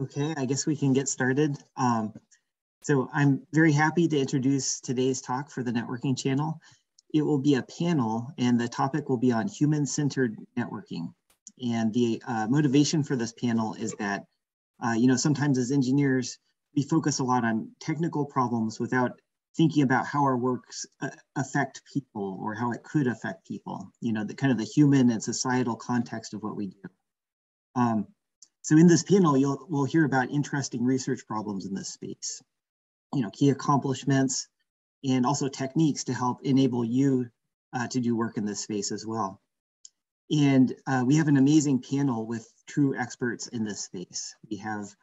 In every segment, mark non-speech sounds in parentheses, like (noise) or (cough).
Okay, I guess we can get started. Um, so I'm very happy to introduce today's talk for the networking channel. It will be a panel and the topic will be on human-centered networking. And the uh, motivation for this panel is that, uh, you know, sometimes as engineers, we focus a lot on technical problems without thinking about how our works uh, affect people or how it could affect people, you know, the kind of the human and societal context of what we do. Um, so in this panel, you'll we'll hear about interesting research problems in this space, you know, key accomplishments, and also techniques to help enable you uh, to do work in this space as well. And uh, we have an amazing panel with true experts in this space. We have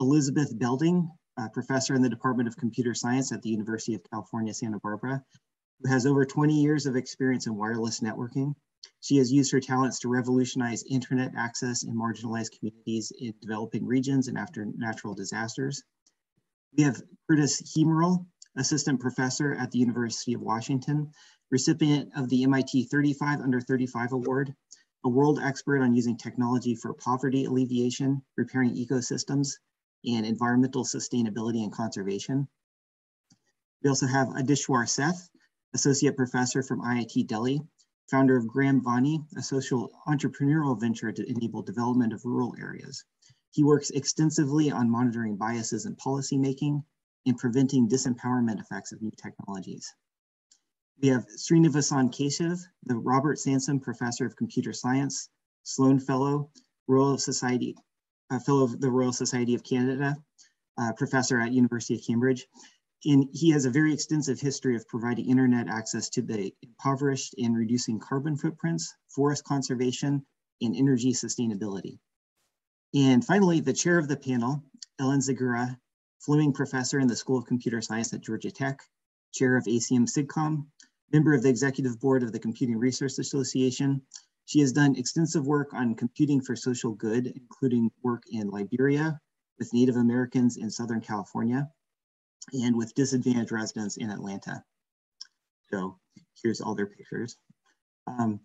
Elizabeth Belding, professor in the Department of Computer Science at the University of California, Santa Barbara, who has over 20 years of experience in wireless networking she has used her talents to revolutionize internet access in marginalized communities in developing regions and after natural disasters. We have Kurtis Heimerl, assistant professor at the University of Washington, recipient of the MIT 35 under 35 award, a world expert on using technology for poverty alleviation, repairing ecosystems, and environmental sustainability and conservation. We also have Aaditeshwar Seth, associate professor from IIT Delhi, founder of Gram Vani, a social entrepreneurial venture to enable development of rural areas. He works extensively on monitoring biases in policymaking and preventing disempowerment effects of new technologies. We have Srinivasan Keshav, the Robert Sansom Professor of Computer Science, Sloan Fellow, Royal Society, uh, Fellow of the Royal Society of Canada, uh, Professor at University of Cambridge, and he has a very extensive history of providing internet access to the impoverished and reducing carbon footprints, forest conservation, and energy sustainability. And finally, the chair of the panel, Ellen Zegura, Fleming Professor in the School of Computer Science at Georgia Tech, chair of ACM SIGCOMM, member of the executive board of the Computing Research Association. She has done extensive work on computing for social good, including work in Liberia with Native Americans in Southern California and with disadvantaged residents in Atlanta. So here's all their pictures. Um,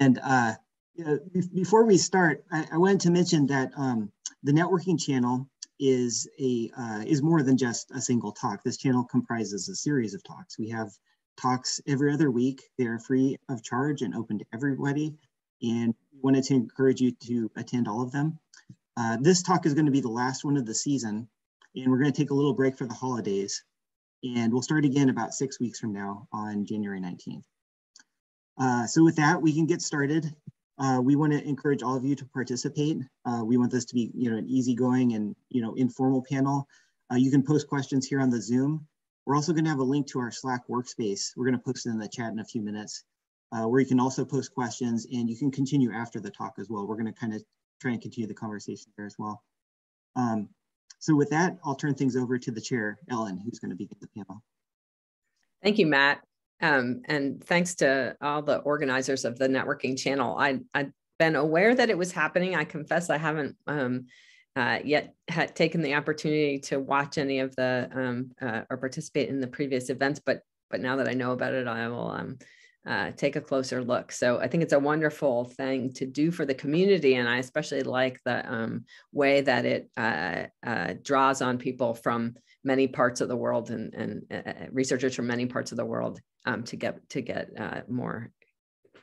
and uh, you know, before we start, I, I, wanted to mention that um, the networking channel is a uh, is more than just a single talk. This channel comprises a series of talks. We have talks every other week. They are free of charge and open to everybody. And we wanted to encourage you to attend all of them. Uh, this talk is going to be the last one of the season and we're going to take a little break for the holidays. And we'll start again about six weeks from now on January 19th. Uh, so with that, we can get started. Uh, we want to encourage all of you to participate. Uh, we want this to be, you know, an easygoing and, you know, informal panel. Uh, you can post questions here on the Zoom. We're also going to have a link to our Slack workspace. We're going to post it in the chat in a few minutes, uh, where you can also post questions and you can continue after the talk as well. We're going to kind of try and continue the conversation there as well. Um, so with that, I'll turn things over to the chair, Ellen, who's going to begin the panel. Thank you, Matt. Um, and thanks to all the organizers of the networking channel. I, I've been aware that it was happening. I confess I haven't um, uh, yet had taken the opportunity to watch any of the um, uh, or participate in the previous events, but but now that I know about it, I will um, uh, take a closer look. So I think it's a wonderful thing to do for the community, and I especially like the um, way that it uh, uh, draws on people from many parts of the world and, and uh, uh, researchers from many parts of the world um, to get to get uh, more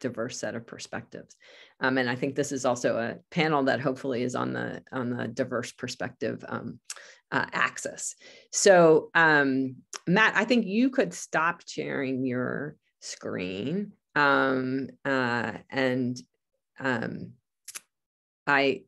diverse set of perspectives. Um, and I think this is also a panel that hopefully is on the on the diverse perspective um, axis. So um, Matt, I think you could stop sharing your screen. Um, uh, and um, I,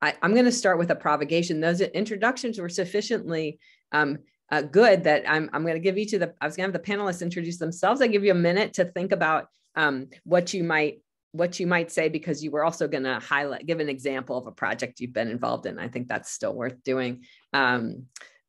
I, am going to start with a provocation. Those introductions were sufficiently um, uh, good that I'm, I'm going to give each of the, I was going to have the panelists introduce themselves. I give you a minute to think about um, what you might what you might say because you were also going to highlight give an example of a project you've been involved in i think that's still worth doing um,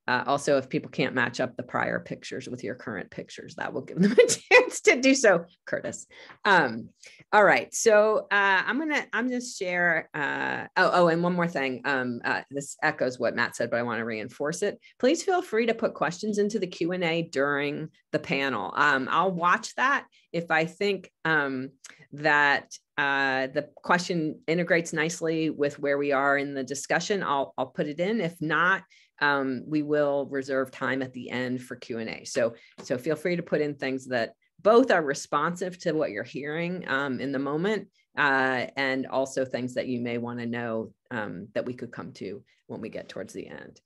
uh, also, if people can't match up the prior pictures with your current pictures, that will give them (laughs) a chance to do so, Kurtis. Um, all right, so uh, I'm gonna I'm gonna share. Uh, oh, oh, and one more thing. Um, uh, this echoes what Matt said, but I want to reinforce it. Please feel free to put questions into the Q and A during the panel. Um, I'll watch that if I think um, that uh, the question integrates nicely with where we are in the discussion. I'll I'll put it in. If not um, we will reserve time at the end for Q&A. So, so feel free to put in things that both are responsive to what you're hearing um, in the moment uh, and also things that you may want to know um, that we could come to when we get towards the end.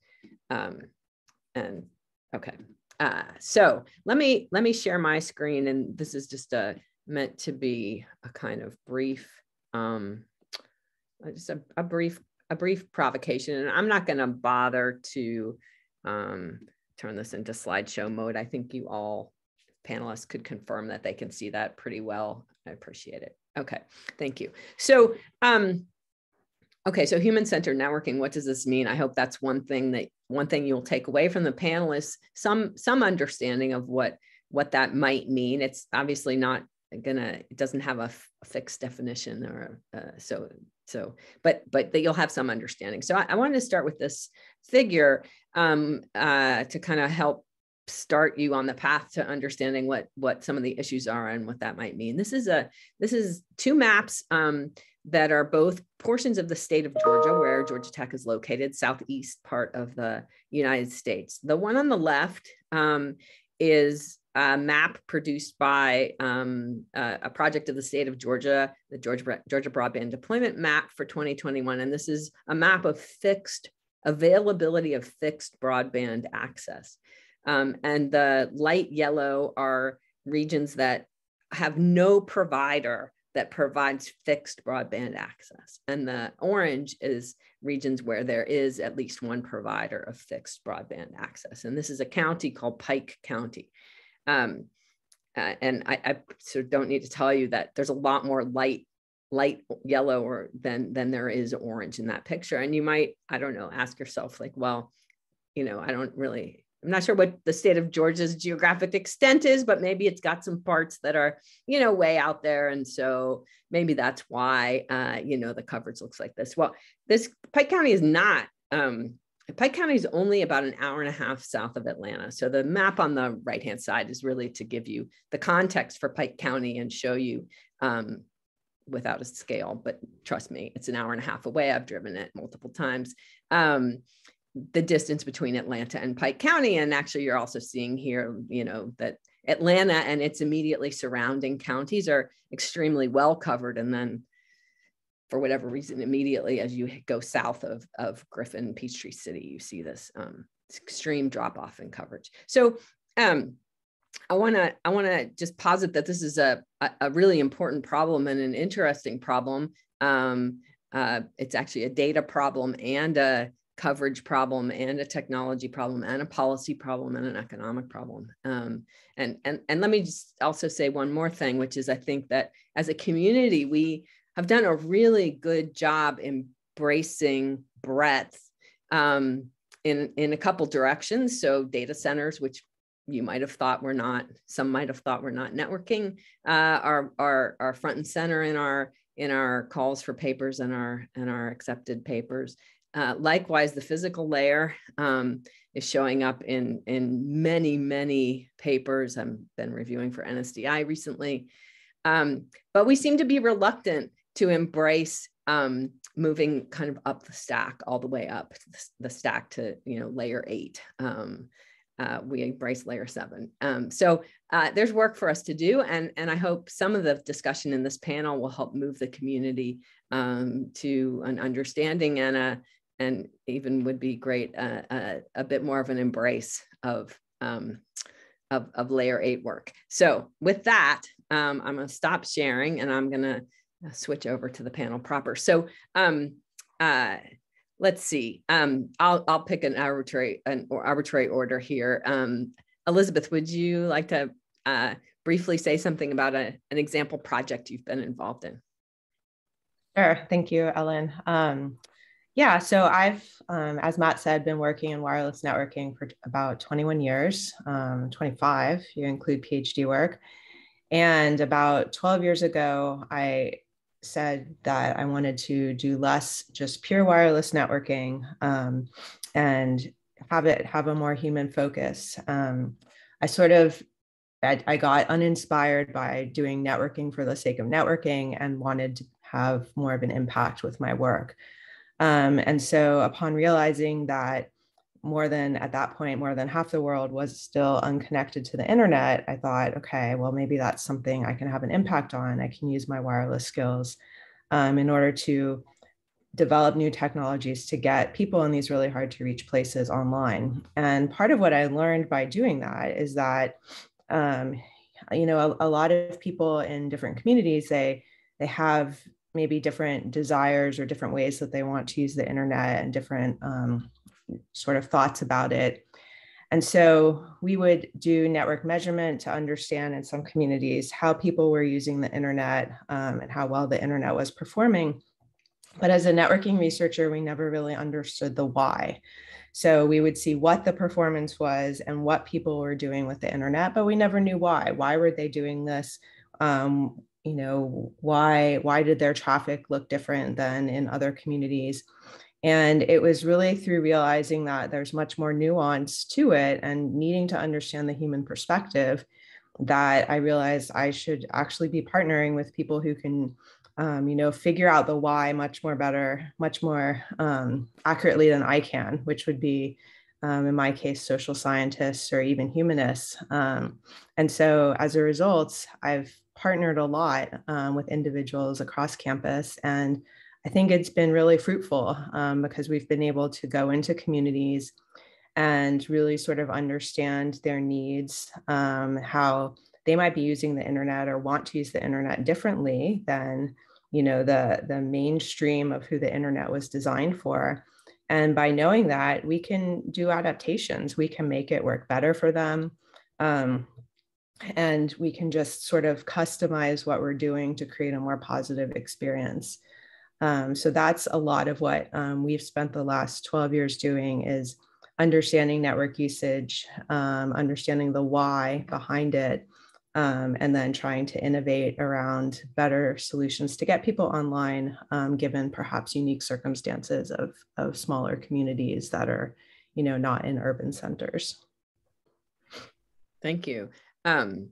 Um, and okay, uh, so let me let me share my screen, and this is just a meant to be a kind of brief, um, just a, a brief a brief provocation, and I'm not going to bother to um, turn this into slideshow mode. I think you all panelists could confirm that they can see that pretty well. I appreciate it. Okay, thank you. So, um, okay, so human-centered networking. What does this mean? I hope that's one thing that one thing you'll take away from the panelists some some understanding of what what that might mean. It's obviously not gonna it doesn't have a, fixed definition or uh, so so but but that you'll have some understanding. So i, I wanted to start with this figure um, uh, to kind of help start you on the path to understanding what what some of the issues are and what that might mean. This is a this is two maps um, that are both portions of the state of georgia where georgia tech is located southeast part of the united states. The one on the left um, is a map produced by um, uh, a project of the state of Georgia, the Georgia, Georgia Broadband Deployment Map for 2021. And this is a map of fixed availability of fixed broadband access. Um, and the light yellow are regions that have no provider that provides fixed broadband access. And the orange is regions where there is at least one provider of fixed broadband access. And this is a county called Pike County. Um, uh, and I, I sort of don't need to tell you that there's a lot more light light yellow or than than there is orange in that picture. And you might i don't know ask yourself like well you know i don't really i'm not sure what the state of georgia's geographic extent is but maybe it's got some parts that are you know way out there. And so maybe that's why uh, you know the coverage looks like this. Well this pike county is not um, Pike County is only about an hour and a half south of Atlanta. So the map on the right hand side is really to give you the context for Pike County and show you um, without a scale, but trust me, it's an hour and a half away. I've driven it multiple times. Um, the distance between Atlanta and Pike County. And actually, you're also seeing here, you know, that Atlanta and its immediately surrounding counties are extremely well covered. And then for whatever reason, immediately as you go south of, of Griffin, Peachtree City, you see this um, extreme drop off in coverage. So um, I want to I want to just posit that this is a, a really important problem and an interesting problem. Um, uh, it's actually a data problem and a coverage problem and a technology problem and a policy problem and an economic problem. Um, and, and, and let me just also say one more thing, which is I think that as a community, we have done a really good job embracing breadth um, in, in a couple directions. So data centers, which you might have thought were not, some might have thought were not networking, uh, are, are, are front and center in our, in our calls for papers and our, and our accepted papers. Uh, likewise, the physical layer um, is showing up in, in many, many papers. I've been reviewing for NSDI recently. Um, but we seem to be reluctant to embrace um, moving kind of up the stack all the way up the, stack to you know layer eight um, uh, we embrace layer seven. Um, so uh, there's work for us to do and and i hope some of the discussion in this panel will help move the community um, to an understanding and a and even would be great uh, uh a bit more of an embrace of um, of, of layer eight work. So with that um, i'm going to stop sharing and i'm going to switch over to the panel proper. So um, uh, let's see. Um, I'll I'll pick an arbitrary an arbitrary order here. Um, Elizabeth, would you like to uh, briefly say something about a, an example project you've been involved in? Sure. Thank you, Ellen. Um, Yeah, so I've, um, as Matt said, been working in wireless networking for about 21 years, um, 25, you include PhD work. And about 12 years ago, I said that I wanted to do less just pure wireless networking um, and have it have a more human focus. Um, I sort of I, I, got uninspired by doing networking for the sake of networking and wanted to have more of an impact with my work. Um, and so upon realizing that more than at that point, more than half the world was still unconnected to the internet, I thought, okay, well, maybe that's something I can have an impact on. I can use my wireless skills um, in order to develop new technologies to get people in these really hard to reach places online. And part of what I learned by doing that is that, um, you know, a, a lot of people in different communities, they, they have maybe different desires or different ways that they want to use the internet and different um, sort of thoughts about it. And so we would do network measurement to understand in some communities how people were using the internet um, and how well the internet was performing. But as a networking researcher, we never really understood the why. So we would see what the performance was and what people were doing with the internet, but we never knew why. Why were they doing this? Um, you know why why did their traffic look different than in other communities and it was really through realizing that there's much more nuance to it and needing to understand the human perspective that i realized i should actually be partnering with people who can um, you know figure out the why much more better much more um, accurately than i can which would be um, in my case social scientists or even humanists um, and so as a result i've partnered a lot um, with individuals across campus. And I think it's been really fruitful um, because we've been able to go into communities and really sort of understand their needs, um, how they might be using the internet or want to use the internet differently than you know the the mainstream of who the internet was designed for and by knowing that we can do adaptations we can make it work better for them um, and we can just sort of customize what we're doing to create a more positive experience. Um, so that's a lot of what um, we've spent the last 12 years doing is understanding network usage, um, understanding the why behind it, um, and then trying to innovate around better solutions to get people online, um, given perhaps unique circumstances of, of smaller communities that are, you know, not in urban centers. Thank you. Um,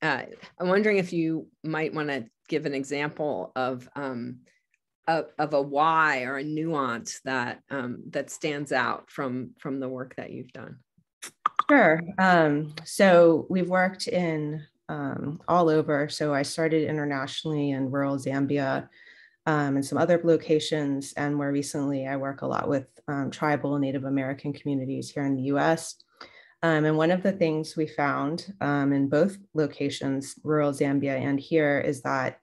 uh, I'm wondering if you might want to give an example of um, of, of, a why or a nuance that um, that stands out from from the work that you've done. Sure. Um, so we've worked in um, all over. So I started internationally in rural Zambia um, and some other locations, and more recently, I work a lot with um, tribal Native American communities here in the U.S. Um, and one of the things we found um, in both locations, rural Zambia and here, is that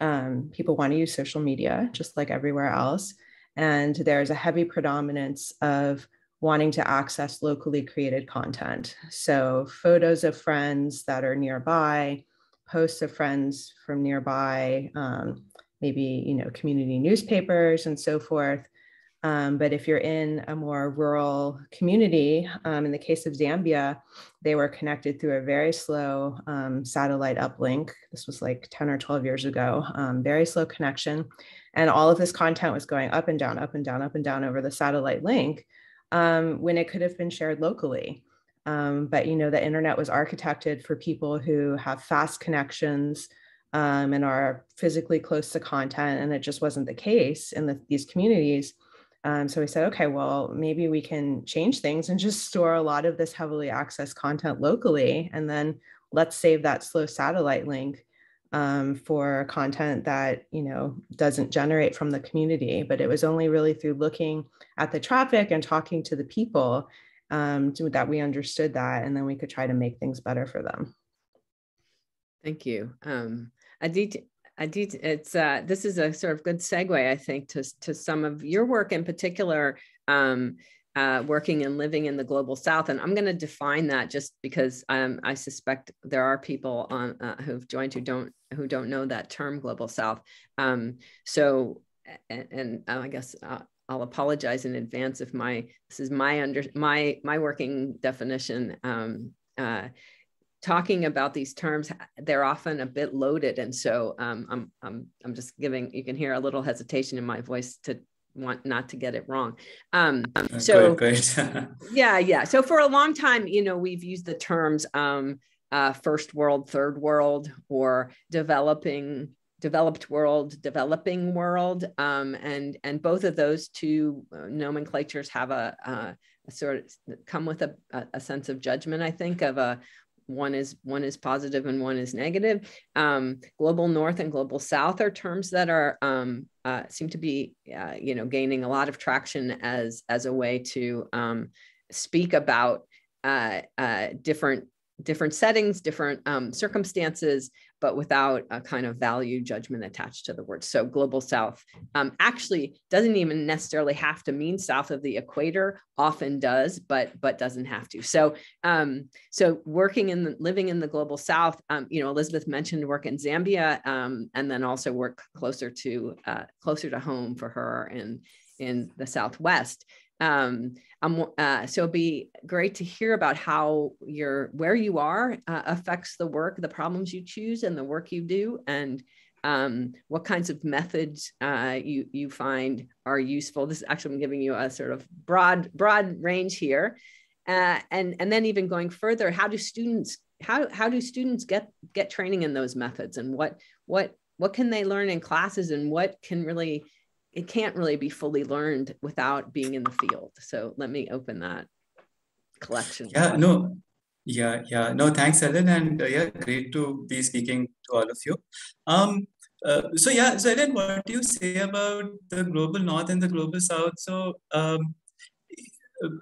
um, people want to use social media just like everywhere else. And there's a heavy predominance of wanting to access locally created content. So, photos of friends that are nearby, posts of friends from nearby, um, maybe you know community newspapers and so forth um, but if you're in a more rural community, um, in the case of Zambia, they were connected through a very slow um, satellite uplink. This was like 10 or 12 years ago, um, very slow connection. And all of this content was going up and down, up and down, up and down over the satellite link um, when it could have been shared locally. Um, but you know, the internet was architected for people who have fast connections, um, and are physically close to content. And it just wasn't the case in the, these communities. Um, so we said, okay, well, maybe we can change things and just store a lot of this heavily accessed content locally. And then let's save that slow satellite link um, for content that, you know, doesn't generate from the community. But it was only really through looking at the traffic and talking to the people um, to, that we understood that. And then we could try to make things better for them. Thank you. Um, Aditi, Adit, it's uh, this is a sort of good segue, I think, to to some of your work in particular, um, uh, working and living in the global South. And I'm going to define that just because um, I suspect there are people on uh, who've joined who don't who don't know that term global South. Um, so, and, and, I guess uh, I'll apologize in advance if my this is my under my my working definition. Um, uh, talking about these terms, they're often a bit loaded, and so um, I'm I'm I'm just giving. You can hear a little hesitation in my voice to want not to get it wrong. Um, uh, so great, great. (laughs) yeah, yeah. So for a long time, you know, we've used the terms um, uh, first world, third world, or developing developed world, developing world, um, and and both of those two uh, nomenclatures have a, a, a, sort of come with a, a sense of judgment. I think of a one is one is positive and one is negative. Um, global North and global South are terms that are um, uh, seem to be uh, you know gaining a lot of traction as as a way to um, speak about uh, uh different different settings, different um, circumstances, but without a kind of value judgment attached to the word. So global south um, actually doesn't even necessarily have to mean south of the equator, often does, but but doesn't have to. So um, so working in the, living in the global south, um, you know, Elizabeth mentioned work in Zambia, um, and then also work closer to uh, closer to home for her in in the Southwest. Um, uh, so it'd be great to hear about how your where you are uh, affects the work, the problems you choose, and the work you do, and um, what kinds of methods uh, you you find are useful. This is actually I'm giving you a sort of broad broad range here, uh, and and then even going further, how do students how how do students get get training in those methods, and what what what can they learn in classes, and what can really it can't really be fully learned without being in the field. So let me open that collection. Yeah, no, yeah, yeah, no, thanks, Ellen, and uh, yeah, great to be speaking to all of you. Um, uh, so yeah, so Ellen, what do you say about the global north and the global south? So um,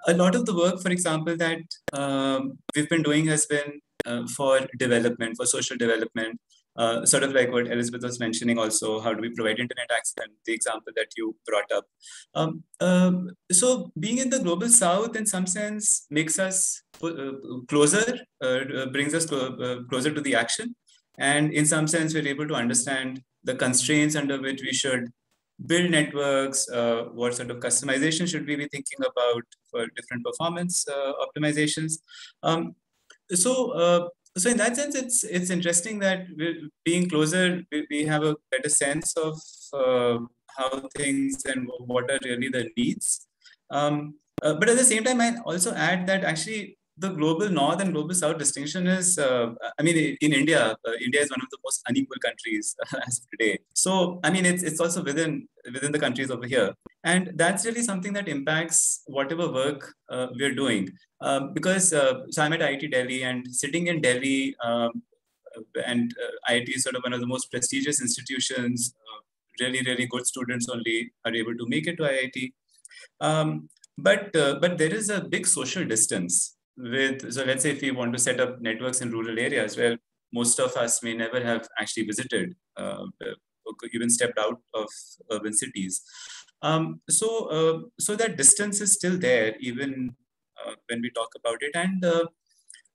a lot of the work, for example, that um, we've been doing has been uh, for development, for social development uh, sort of like what Elizabeth was mentioning also, how do we provide internet access and the example that you brought up. Um, um, so being in the global south in some sense makes us uh, closer, uh, brings us uh, closer to the action. And in some sense, we're able to understand the constraints under which we should build networks, uh, what sort of customization should we be thinking about for different performance uh, optimizations. Um, so so in that sense, it's it's interesting that being closer, we have a better sense of uh, how things and what are really the needs. Um, uh, but at the same time, I also add that actually the global north and global south distinction is, uh, I mean, in India, uh, India is one of the most unequal countries (laughs) as of today. So, I mean, it's, it's also within within the countries over here. And that's really something that impacts whatever work uh, we're doing. Um, because uh, so I'm at IIT Delhi and sitting in Delhi, um, and uh, IIT is sort of one of the most prestigious institutions. Uh, really, really good students only are able to make it to IIT. Um, but but there is a big social distance with so let's say if we want to set up networks in rural areas well most of us may never have actually visited uh, even stepped out of urban cities um, so uh, so that distance is still there even uh, when we talk about it and uh,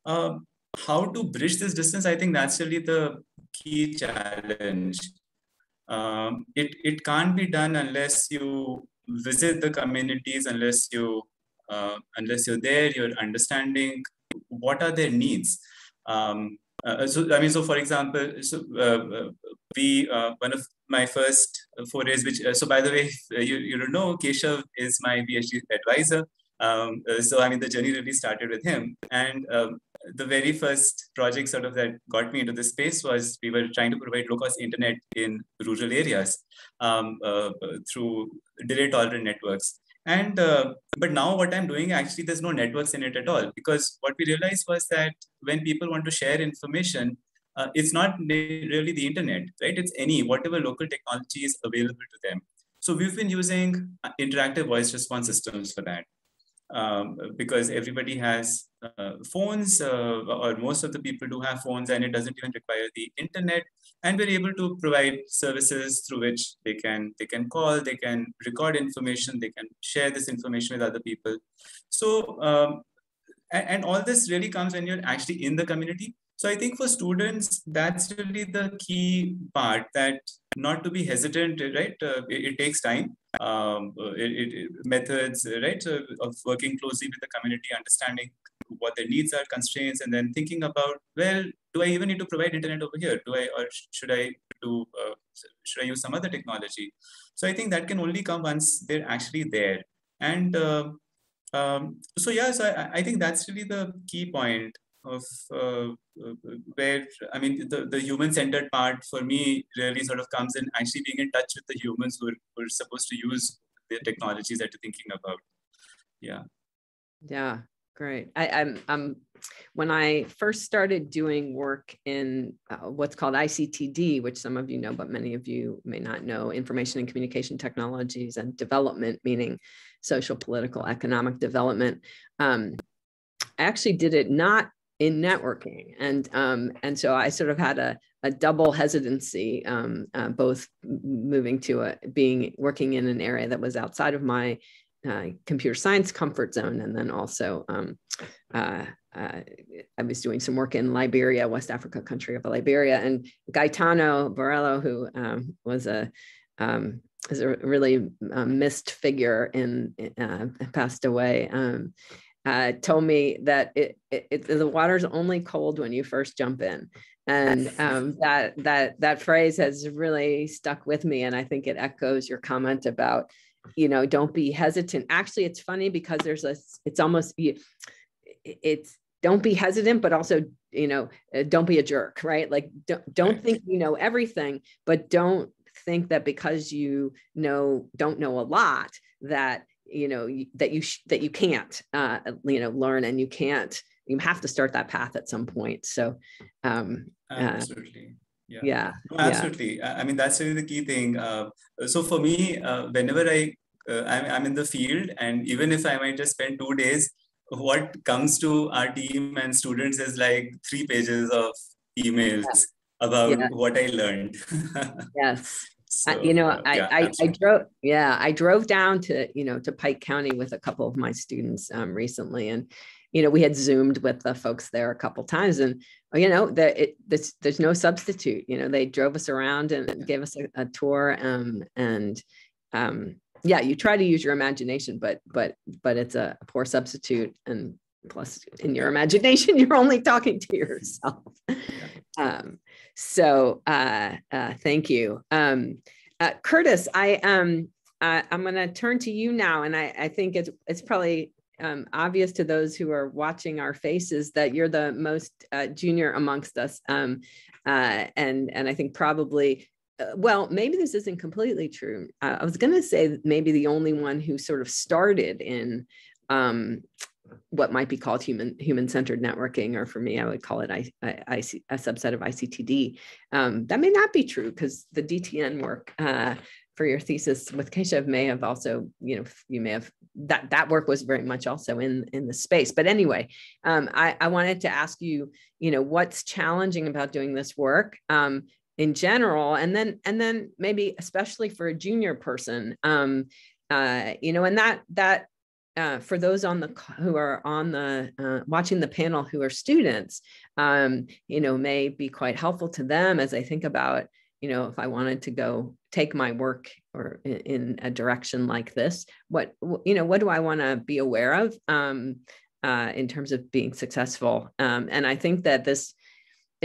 um, how to bridge this distance i think that's really the key challenge um, it, it can't be done unless you visit the communities unless you uh, unless you're there, you're understanding what are their needs. Um, uh, so, I mean, so for example, so uh, uh we uh, one of my first forays, which so by the way, you you don't know, Keshav is my PhD advisor. Um, so I mean, the journey really started with him, and um, the very first project sort of that got me into this space was we were trying to provide low-cost internet in rural areas um, uh, through delay tolerant networks. And uh, but now what I'm doing actually there's no networks in it at all because what we realized was that when people want to share information, uh, it's not really the internet, right? It's any whatever local technology is available to them. So we've been using uh, interactive voice response systems for that um, because everybody has uh, phones, uh, or most of the people do have phones, and it doesn't even require the internet. And we're able to provide services through which they can they can call, they can record information, they can share this information with other people. So, um, and, and all this really comes when you're actually in the community. So I think for students, that's really the key part that not to be hesitant, right? Uh, it, it, takes time. Um, it, it, methods, right, so of working closely with the community, understanding what their needs are, constraints, and then thinking about, well, do I even need to provide internet over here? Do I, or should I do, uh, should I use some other technology? So I think that can only come once they're actually there. And uh, um, so yeah, so I, I think that's really the key point of uh, where I mean the, the human centered part for me really sort of comes in actually being in touch with the humans who are, who are supposed to use the technologies that you're thinking about. Yeah. Yeah, great. I, I'm I'm when I first started doing work in uh, what's called ICTD, which some of you know, but many of you may not know, information and communication technologies and development, meaning social, political, economic development. Um, I actually did it not in networking and um, and so i sort of had a, a double hesitancy um, uh, both moving to a being working in an area that was outside of my uh, computer science comfort zone and then also um, uh, uh I was doing some work in Liberia, West Africa country of Liberia, and Gaetano Borriello, who um, was a um, is a really uh, missed figure and uh, passed away. Uh, told me that it, it, it, the water's only cold when you first jump in. And um, that that that phrase has really stuck with me and i think it echoes your comment about you know don't be hesitant. Actually it's funny because there's a it's almost it's don't be hesitant but also you know uh, don't be a jerk right? Like don't, don't think you know everything but don't think that because you know don't know a lot that you know that you sh- that you can't uh, you know learn and you can't you have to start that path at some point. So um uh, absolutely. Yeah. yeah no, absolutely. Yeah. i mean that's really the key thing. Uh, so for me uh, whenever i uh, I'm, I'm in the field and even if i might just spend two days what comes to our team and students is like three pages of emails yeah. about yeah. what i learned. (laughs) Yes so, you know, uh, I, yeah, I, I, drove, yeah, I drove down to, you know, to Pike County with a couple of my students um, recently. And, you know, we had zoomed with the folks there a couple times and, you know, that it, there's, there's no substitute, you know, they drove us around and gave us a, a tour um, and, um, yeah, you try to use your imagination, but, but, but it's a poor substitute. And plus in your imagination, (laughs) you're only talking to yourself. Um, so uh, uh, thank you. Um, uh, Kurtis, I, um, uh, I'm going to turn to you now. And I, I think it's, it's probably um, obvious to those who are watching our faces that you're the most uh, junior amongst us. Um, uh, and, and I think probably well, maybe this isn't completely true. Uh, I was going to say maybe the only one who sort of started in um, what might be called human human centered networking, or for me, I would call it I, I, I, a subset of ICTD. Um, that may not be true because the DTN work uh, for your thesis with Keshav may have also, you know, you may have that that work was very much also in in the space. But anyway, um, I, I wanted to ask you, you know, what's challenging about doing this work um, in general, and then and then maybe especially for a junior person. Um, uh, you know, and that that uh, for those on the who are on the uh, watching the panel who are students, um, you know, may be quite helpful to them as I think about, you know, if I wanted to go take my work or in, in a direction like this, what you know, what do I want to be aware of um, uh, in terms of being successful? Um, and I think that this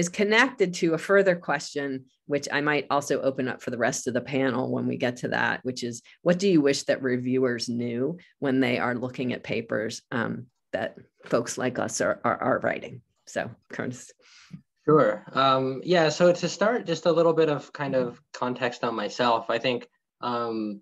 is connected to a further question, which I might also open up for the rest of the panel when we get to that, which is what do you wish that reviewers knew when they are looking at papers um, that folks like us are, are, are writing? So, Kurtis. Sure. Um, yeah. So to start, just a little bit of kind of context on myself. I think, um,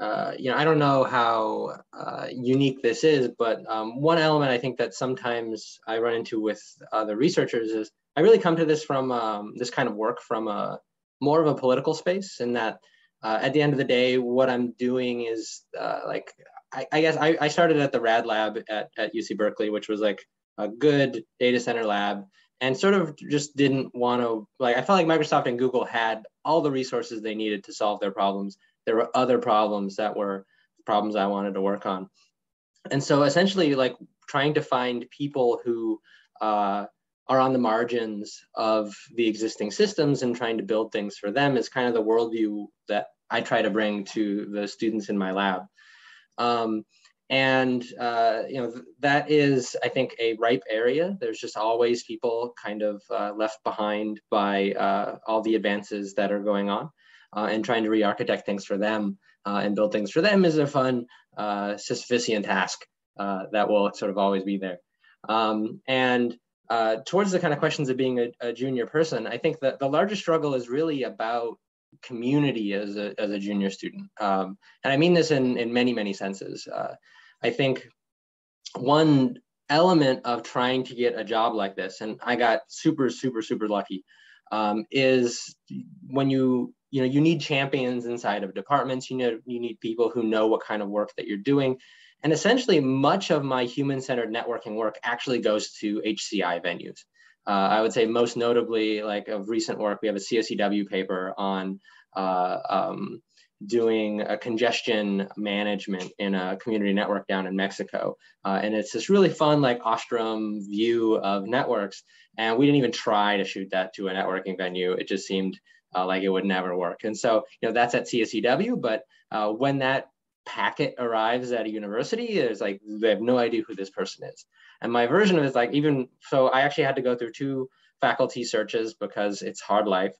uh, you know, I don't know how uh, unique this is, but um, one element I think that sometimes I run into with other researchers is I really come to this from um, this kind of work from a more of a political space, in that uh, at the end of the day, what I'm doing is uh, like I, I guess I, I, started at the Rad Lab at, at UC Berkeley, which was like a good data center lab, and sort of just didn't want to like I felt like Microsoft and Google had all the resources they needed to solve their problems. There were other problems that were problems I wanted to work on, and so essentially like trying to find people who uh, are on the margins of the existing systems and trying to build things for them is kind of the worldview that I try to bring to the students in my lab. Um, and uh, you know that is i think a ripe area there's just always people kind of uh, left behind by uh, all the advances that are going on uh, and trying to re-architect things for them uh, and build things for them is a fun uh, sisyphusian task that will sort of always be there um, and towards the kind of questions of being a, a junior person i think that the largest struggle is really about community as a, as a junior student. Um, and I mean this in, in many, many senses. Uh, I think one element of trying to get a job like this, and I got super, super, super lucky, um, is when you, you know, you need champions inside of departments, you know, you need people who know what kind of work that you're doing. And essentially much of my human-centered networking work actually goes to HCI venues. Uh, I would say most notably, like of recent work, we have a CSCW paper on uh, um, doing a congestion management in a community network down in Mexico. Uh, and it's this really fun, like Ostrom view of networks. And we didn't even try to shoot that to a networking venue. It just seemed uh, like it would never work. And so, you know, that's at CSCW, but uh, when that packet arrives at a university, it's like, they have no idea who this person is. And my version of it is like even so, I actually had to go through two faculty searches because it's hard life.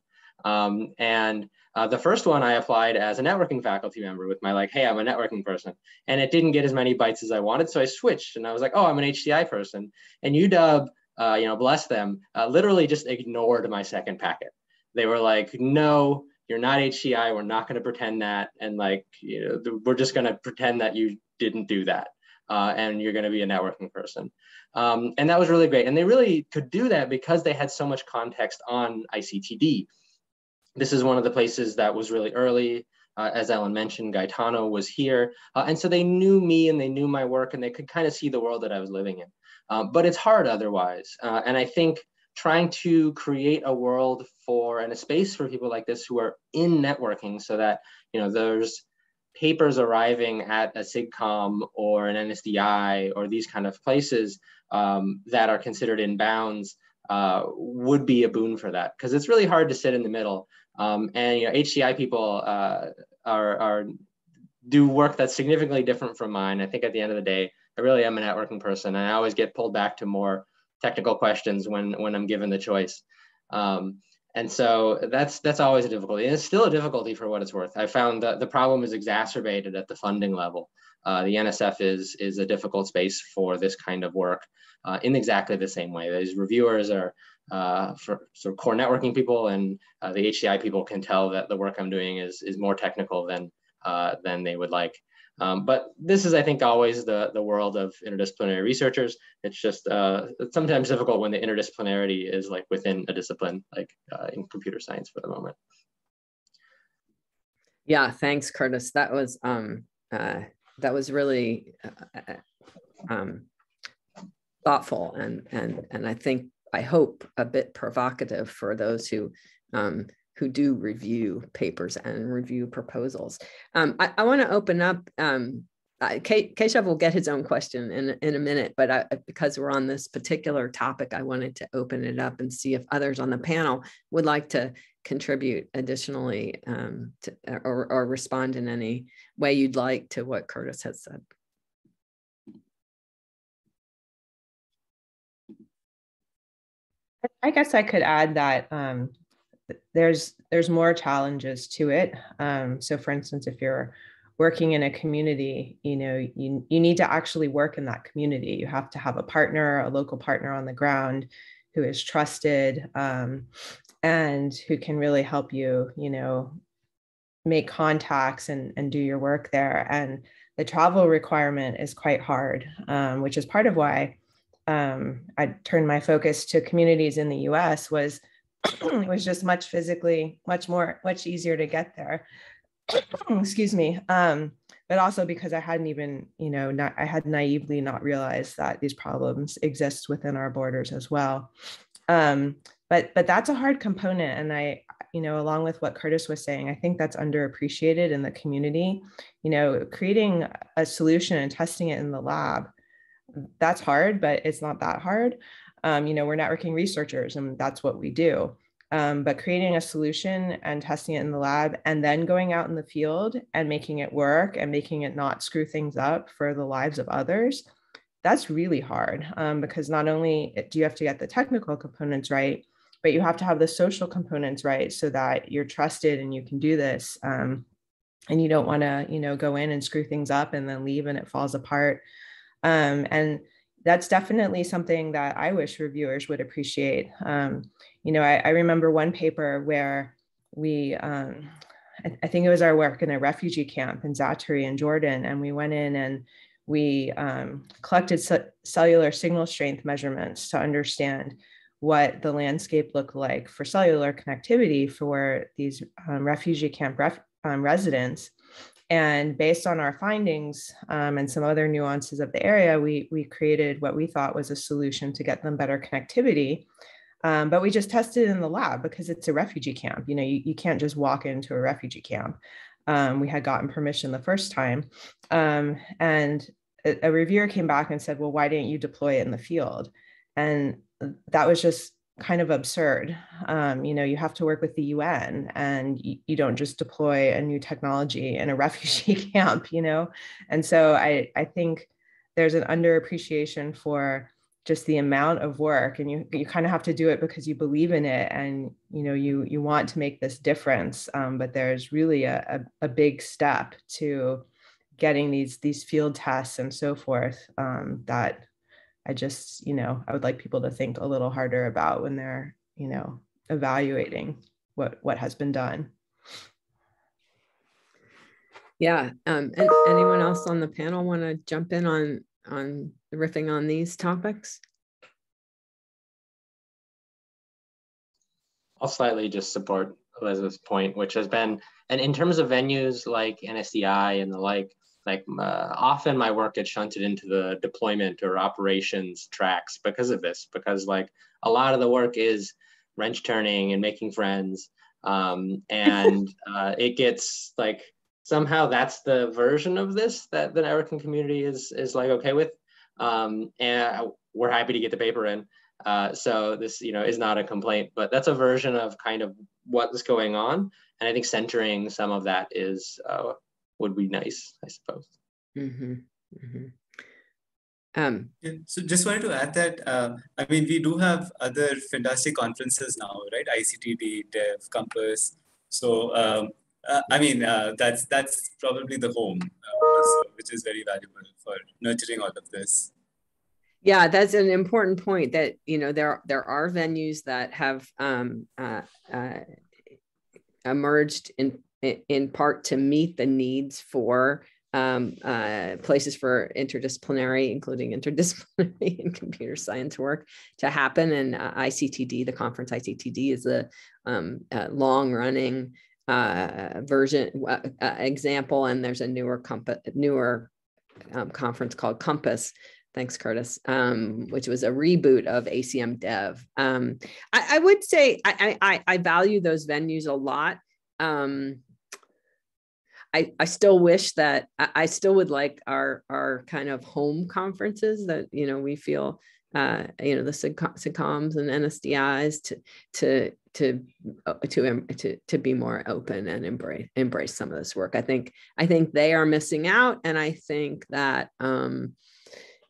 Um, and uh, the first one I applied as a networking faculty member with my like, hey, I'm a networking person, and it didn't get as many bites as I wanted, so I switched and I was like, oh, I'm an HCI person. And UW, uh, you know, bless them, uh, literally just ignored my second packet. They were like, no, you're not HCI. We're not going to pretend that, and like, you know, we're just going to pretend that you didn't do that uh, and you're going to be a networking person. Um, and that was really great. And they really could do that because they had so much context on ICTD. This is one of the places that was really early. Uh, as Ellen mentioned, Gaetano was here. Uh, and so they knew me and they knew my work and they could kind of see the world that I was living in. Um, but it's hard otherwise. Uh, and I think trying to create a world for and a space for people like this who are in networking so that, you know, there's papers arriving at a SIGCOMM or an NSDI or these kind of places um, that are considered in bounds uh, would be a boon for that because it's really hard to sit in the middle. Um, and you know, HCI people uh, are, are do work that's significantly different from mine. I think at the end of the day, I really am a networking person, and I always get pulled back to more technical questions when when I'm given the choice. Um, and so that's that's always a difficulty and it's still a difficulty for what it's worth. I found that the problem is exacerbated at the funding level. Uh, the nsf is is a difficult space for this kind of work uh, in exactly the same way. These reviewers are uh, for sort of core networking people and uh, the hci people can tell that the work i'm doing is is more technical than uh, than they would like um, but this is, I think, always the, the world of interdisciplinary researchers. It's just uh, it's sometimes difficult when the interdisciplinarity is like within a discipline, like uh, in computer science for the moment. Yeah, thanks, Kurtis. That was um, uh, that was really uh, uh, um, thoughtful and and and I think I hope a bit provocative for those who um, who do review papers and review proposals. Um, I, I want to open up. Um, uh, Keshav will get his own question in, in a minute, but I, because we're on this particular topic, I wanted to open it up and see if others on the panel would like to contribute additionally um, to, or, or respond in any way you'd like to what Kurtis has said. I guess I could add that um, there's there's more challenges to it. Um, so, for instance, if you're working in a community, you know, you, you need to actually work in that community. You have to have a partner, a local partner on the ground who is trusted um, and who can really help you, you know, make contacts and, and do your work there. And the travel requirement is quite hard, um, which is part of why um, I turned my focus to communities in the US was it (clears throat) was just much physically much more much easier to get there. (clears throat) Excuse me. Um, but also because i hadn't even you know not i had naively not realized that these problems exist within our borders as well. Um, but but that's a hard component. And i you know along with what Kurtis was saying i think that's underappreciated in the community. You know creating a solution and testing it in the lab that's hard but it's not that hard Um, you know, we're networking researchers and that's what we do. Um, but creating a solution and testing it in the lab and then going out in the field and making it work and making it not screw things up for the lives of others, that's really hard um, because not only do you have to get the technical components right, but you have to have the social components right so that you're trusted and you can do this. Um, and you don't want to, you know, go in and screw things up and then leave and it falls apart. Um, and that's definitely something that I wish reviewers would appreciate. Um, you know, I, I, remember one paper where we, um, I, I, think it was our work in a refugee camp in Zaatari in Jordan, and we went in and we um, collected cellular signal strength measurements to understand what the landscape looked like for cellular connectivity for these um, refugee camp ref um, residents. And based on our findings um, and some other nuances of the area, we, we created what we thought was a solution to get them better connectivity. Um, but we just tested in the lab because it's a refugee camp. You know, you, you can't just walk into a refugee camp. Um, we had gotten permission the first time. Um, and a, a reviewer came back and said, well, why didn't you deploy it in the field? And that was just kind of absurd. Um, you know, you have to work with the UN and you, you, don't just deploy a new technology in a (laughs) refugee camp, you know? And so I, I think there's an underappreciation for just the amount of work and you, you kind of have to do it because you believe in it and, you know, you, you want to make this difference. Um, but there's really a, a, a, big step to getting these, these field tests and so forth um, that I just, you know, I would like people to think a little harder about when they're, you know, evaluating what what has been done. Yeah. Um, and anyone else on the panel want to jump in on on riffing on these topics? I'll slightly just support Elizabeth's point, which has been, and in terms of venues like NSDI and the like, like uh, often my work gets shunted into the deployment or operations tracks because of this because like a lot of the work is wrench turning and making friends um, and (laughs) uh, it gets like somehow that's the version of this that the networking community is is like okay with um, and we're happy to get the paper in. Uh, so this you know is not a complaint but that's a version of kind of what's going on and i think centering some of that is uh, would be nice, I suppose. Mm-hmm. Mm-hmm. Um, so just wanted to add that, uh, I mean, we do have other fantastic conferences now, right? ICTD, DEV, Compass. So, um, uh, I mean, uh, that's that's probably the home, uh, which is very valuable for nurturing all of this. Yeah, that's an important point. That you know there there are venues that have um, uh, uh, emerged in in part to meet the needs for um, uh, places for interdisciplinary, including interdisciplinary (laughs) and computer science work to happen. And uh, ICTD, the conference ICTD, is a, um, a long running uh, version uh, uh, example. And there's a newer, newer um, conference called Compass. Thanks, Kurtis. Um, which was a reboot of ACM Dev. Um, I, I, would say I, I, I value those venues a lot. Um, I, I still wish that I, still would like our our kind of home conferences that you know we feel uh, you know the SIGCOMMs and NSDIs to to to uh, to to to be more open and embrace embrace some of this work. I think I think they are missing out, and I think that um,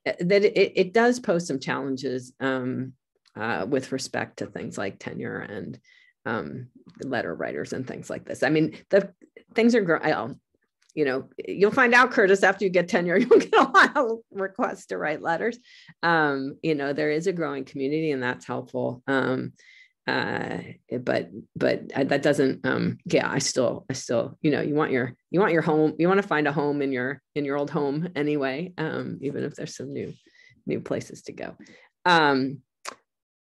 eh, that it, it does pose some challenges um, uh, with respect to things like tenure and um, letter writers and things like this. I mean, the things are growing. You know, you'll find out, Kurtis, after you get tenure, (laughs) you'll get a lot of requests to write letters. Um, you know, there is a growing community, and that's helpful. Um, uh, but but that doesn't. Um, yeah, I still, I still, you know, you want your you want your home, you want to find a home in your in your old home anyway, um, even if there's some new new places to go. Um,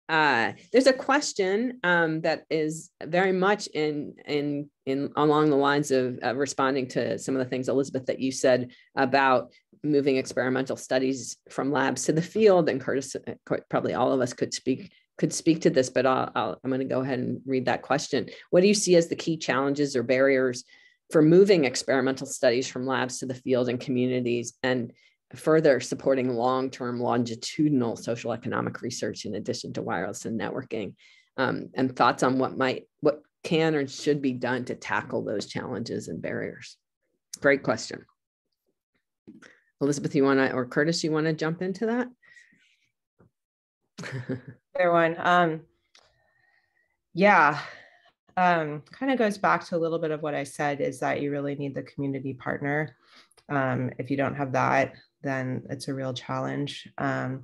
uh, there's a question um, that is very much in in in along the lines of uh, responding to some of the things Elizabeth that you said about moving experimental studies from labs to the field. And Kurtis, uh, probably all of us could speak could speak to this, but I'll, I'll, I'm going to go ahead and read that question. What do you see as the key challenges or barriers for moving experimental studies from labs to the field and communities? And further supporting long-term longitudinal social economic research in addition to wireless and networking. Um, and thoughts on what might what can or should be done to tackle those challenges and barriers? Great question. Elizabeth you want to or kurtis you want to jump into that? (laughs) Everyone um, yeah um, kind of goes back to a little bit of what i said is that you really need the community partner um, if you don't have that then it's a real challenge. Um,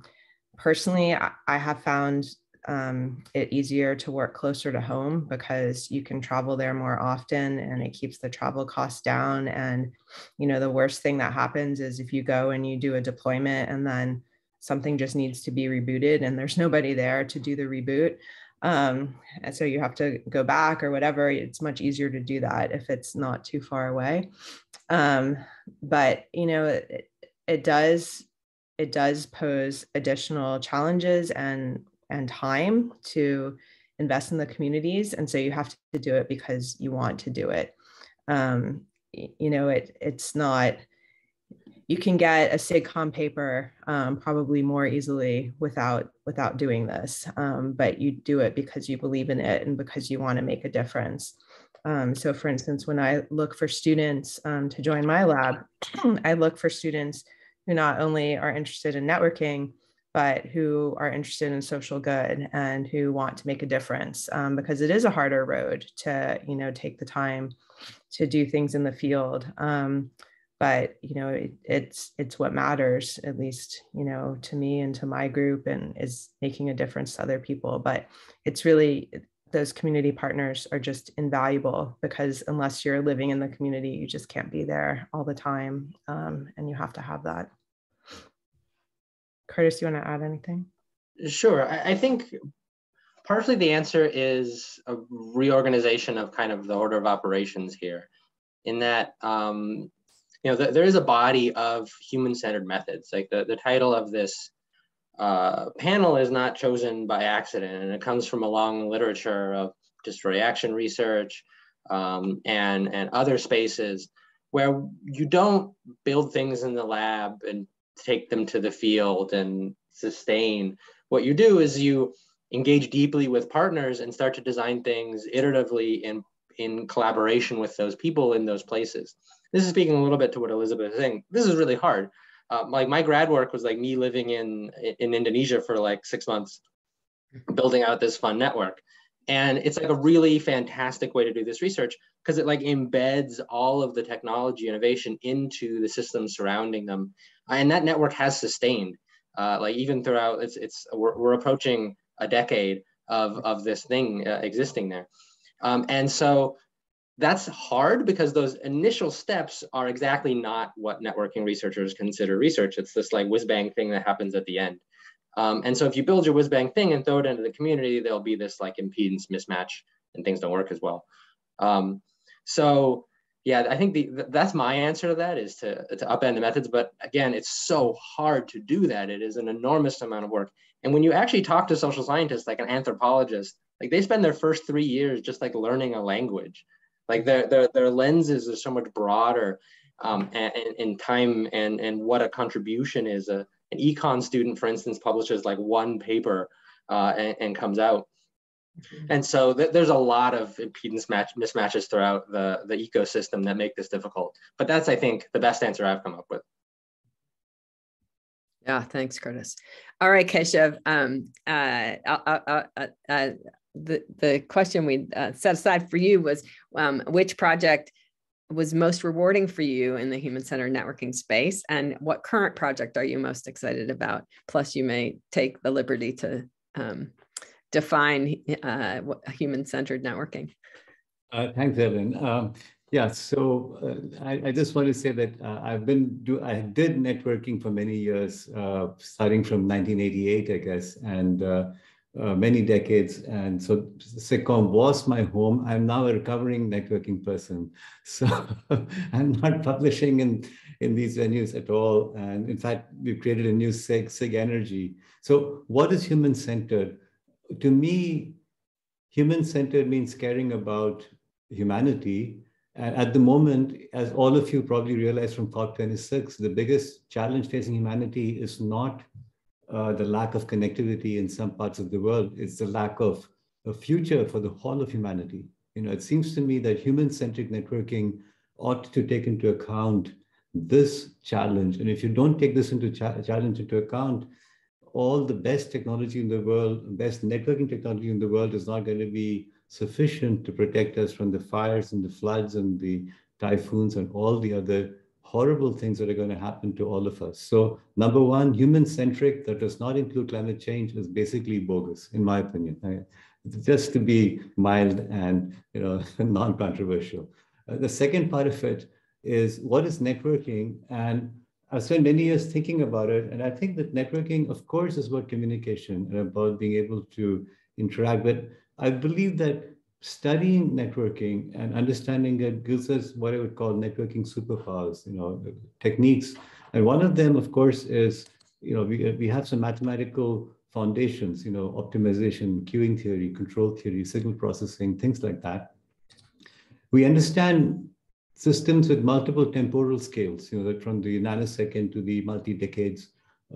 personally, I, I, have found um, it easier to work closer to home because you can travel there more often and it keeps the travel costs down. And, you know, the worst thing that happens is if you go and you do a deployment and then something just needs to be rebooted and there's (laughs) nobody there to do the reboot. Um, and so you have to go back or whatever. It's much easier to do that if it's not too far away. Um, but, you know, it, it does it does pose additional challenges and and time to invest in the communities. And so you have to do it because you want to do it. Um, you know it it's not you can get a SIGCOMM paper um, probably more easily without without doing this. Um, but you do it because you believe in it and because you want to make a difference um, so for instance, when I look for students um, to join my lab, (clears throat) I look for students who not only are interested in networking, but who are interested in social good and who want to make a difference um, because it is a harder road to, you know, take the time to do things in the field. Um, but you know it, it's it's what matters at least you know to me and to my group and is making a difference to other people but it's really those community partners are just invaluable because unless you're living in the community, you just can't be there all the time. Um, and you have to have that. Kurtis, you want to add anything? Sure. I, I think partially the answer is a reorganization of kind of the order of operations here, in that um, you know th there is a body of human-centered methods. Like the, the title of this uh, panel is not chosen by accident, and it comes from a long literature of disparate reaction research um, and, and other spaces where you don't build things in the lab and take them to the field and sustain. What you do is you engage deeply with partners and start to design things iteratively in, in collaboration with those people in those places. This is speaking a little bit to what Elizabeth is saying. This is really hard uh, like my grad work was like me living in in Indonesia for like six months, building out this fun network. And it's like a really fantastic way to do this research because it like embeds all of the technology innovation into the systems surrounding them. And that network has sustained, uh, like even throughout, it's, it's we're, we're approaching a decade of, of this thing uh, existing there. Um, and so that's hard because those initial steps are exactly not what networking researchers consider research. It's this like whiz bang thing that happens at the end. Um, and so if you build your whiz bang thing and throw it into the community, there'll be this like impedance mismatch and things don't work as well. Um, so yeah, I think the, that's my answer to that is to, to upend the methods. But again, it's so hard to do that. It is an enormous amount of work. And when you actually talk to social scientists, like an anthropologist, like they spend their first three years just like learning a language. Like their their their lenses are so much broader um, and, in time and and what a contribution is. A, an econ student, for instance, publishes like one paper uh, and, and, comes out. Mm-hmm. And so th there's a lot of impedance match mismatches throughout the, the ecosystem that make this difficult. But that's, I think, the best answer I've come up with. Yeah, thanks, Kurtis. All right, Keshav. Um, uh, uh, uh, uh the, the question we uh, set aside for you was um, which project was most rewarding for you in the human-centered networking space? And what current project are you most excited about? Plus you may take the liberty to um, define uh, human-centered networking. Uh, thanks Ellen. Um, yeah so uh, I, I, just want to say that uh, i've been do i did networking for many years uh, starting from 1988 i guess. And uh, many decades. And so SIGCOMM was my home. I'm now a recovering networking person. (laughs) So I'm not publishing in, in these venues at all. And in fact, we've created a new SIG, SIG Energy. So what is human-centered? To me, human-centered means caring about humanity And at the moment, as all of you probably realize from COP26, the biggest challenge facing humanity is not uh, the lack of connectivity in some parts of the world, it's the lack of a future for the whole of humanity. You know, it seems to me that human-centric networking ought to take into account this challenge. And if you don't take this into cha challenge into account, all the best technology in the world, best networking technology in the world is not going to be sufficient to protect us from the fires and the floods and the typhoons and all the other horrible things that are going to happen to all of us. So number one, human-centric that does not include climate change is basically bogus, in my opinion. just to be mild and you know (laughs) non-controversial. Uh, the second part of it is what is networking? And I've spent many years thinking about it. And I think that networking, of course, is about communication and about being able to interact. But I believe that studying networking and understanding it gives us what I would call networking superpowers, you know, techniques. And one of them, of course, is, you know, we, we have some mathematical foundations, you know, optimization, queuing theory, control theory, signal processing, things like that. We understand systems with multiple temporal scales, you know, from the nanosecond to the multi-decades,